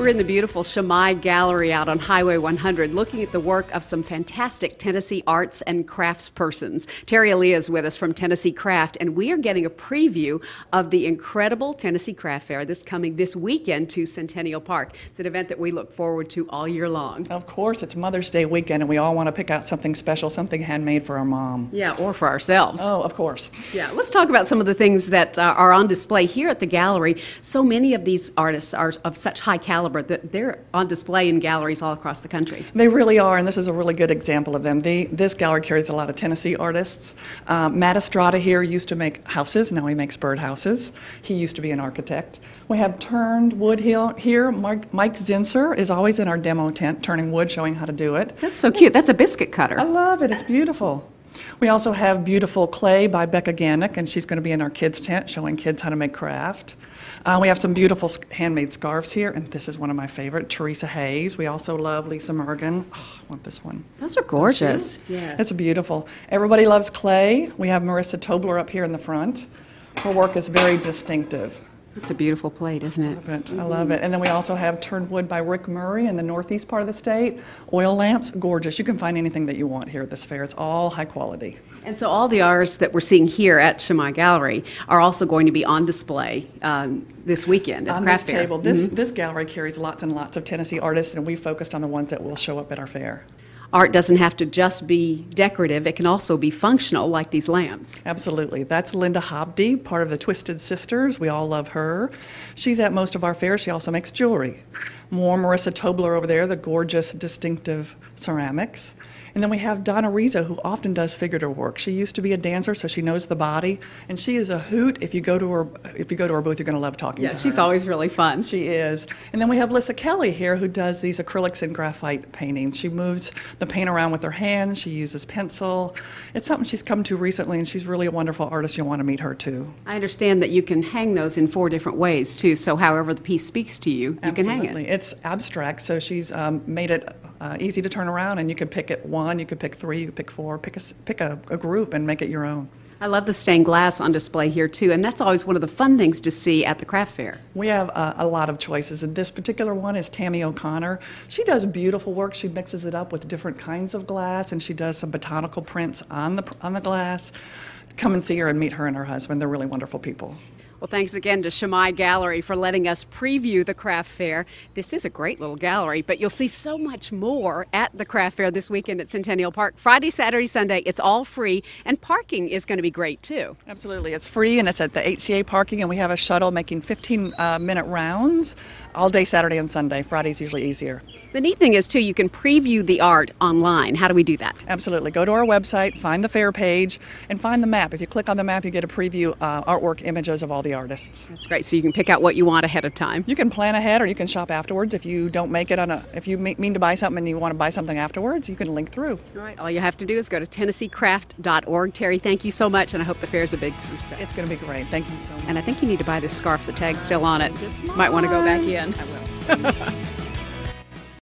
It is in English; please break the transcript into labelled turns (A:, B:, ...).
A: We're in the beautiful Shamai Gallery out on Highway 100 looking at the work of some fantastic Tennessee arts and crafts persons. Terry Aaliyah is with us from Tennessee Craft, and we are getting a preview of the incredible Tennessee Craft Fair this coming this weekend to Centennial Park. It's an event that we look forward to all year long.
B: Of course, it's Mother's Day weekend, and we all want to pick out something special, something handmade for our mom.
A: Yeah, or for ourselves.
B: Oh, of course.
A: Yeah, let's talk about some of the things that uh, are on display here at the gallery. So many of these artists are of such high caliber that they're on display in galleries all across the country.
B: They really are, and this is a really good example of them. The, this gallery carries a lot of Tennessee artists. Um, Matt Estrada here used to make houses, now he makes bird houses. He used to be an architect. We have turned wood here. Mike, Mike Zinser is always in our demo tent, turning wood, showing how to do it.
A: That's so cute. That's a biscuit cutter.
B: I love it. It's beautiful. We also have Beautiful Clay by Becca Gannick, and she's going to be in our kids' tent showing kids how to make craft. Uh, we have some beautiful handmade scarves here, and this is one of my favorite, Teresa Hayes. We also love Lisa Morgan. Oh, I want this one.
A: Those are gorgeous.
B: Yes. It's beautiful. Everybody loves clay. We have Marissa Tobler up here in the front. Her work is very distinctive.
A: It's a beautiful plate, isn't it?
B: I love it. Mm-hmm. I love it. And then we also have turned wood by Rick Murray in the northeast part of the state. Oil lamps, gorgeous. You can find anything that you want here at this fair. It's all high quality.
A: And so all the artists that we're seeing here at Shamai Gallery are also going to be on display um, this weekend at
B: on
A: the craft
B: this
A: fair.
B: table. This, mm-hmm. this gallery carries lots and lots of Tennessee artists, and we focused on the ones that will show up at our fair
A: art doesn't have to just be decorative, it can also be functional, like these lamps.
B: Absolutely. That's Linda Hobdy, part of the Twisted Sisters. We all love her. She's at most of our fairs. She also makes jewelry. More Marissa Tobler over there, the gorgeous, distinctive ceramics. And then we have Donna Rizzo, who often does figurative work. She used to be a dancer, so she knows the body, and she is a hoot. If you go to her, if you go to her booth, you're going to love talking
A: yeah,
B: to her.
A: she's always really fun.
B: She is. And then we have Lissa Kelly here, who does these acrylics and graphite paintings. She moves the paint around with her hands. She uses pencil. It's something she's come to recently, and she's really a wonderful artist. You'll want to meet her too.
A: I understand that you can hang those in four different ways too. So however the piece speaks to you, you
B: Absolutely.
A: can hang it.
B: It's abstract, so she's um, made it uh, easy to turn around, and you could pick it one, you could pick three, you could pick four, pick a pick a, a group, and make it your own.
A: I love the stained glass on display here too, and that's always one of the fun things to see at the craft fair.
B: We have uh, a lot of choices, and this particular one is Tammy O'Connor. She does beautiful work. She mixes it up with different kinds of glass, and she does some botanical prints on the on the glass. Come and see her and meet her and her husband. They're really wonderful people.
A: Well, thanks again to Shamai Gallery for letting us preview the craft fair. This is a great little gallery, but you'll see so much more at the craft fair this weekend at Centennial Park. Friday, Saturday, Sunday, it's all free, and parking is going to be great too.
B: Absolutely. It's free, and it's at the HCA parking, and we have a shuttle making 15 uh, minute rounds all day Saturday and Sunday. Friday's usually easier.
A: The neat thing is, too, you can preview the art online. How do we do that?
B: Absolutely. Go to our website, find the fair page, and find the map. If you click on the map, you get a preview uh, artwork images of all the artists.
A: That's great. So you can pick out what you want ahead of time.
B: You can plan ahead, or you can shop afterwards. If you don't make it on a, if you mean to buy something and you want to buy something afterwards, you can link through.
A: All right. All you have to do is go to TennesseeCraft.org. Terry, thank you so much, and I hope the fair is a big success.
B: It's going to be great. Thank you so much.
A: And I think you need to buy this scarf. The tag's still on it. Might want to go back in.
B: I will.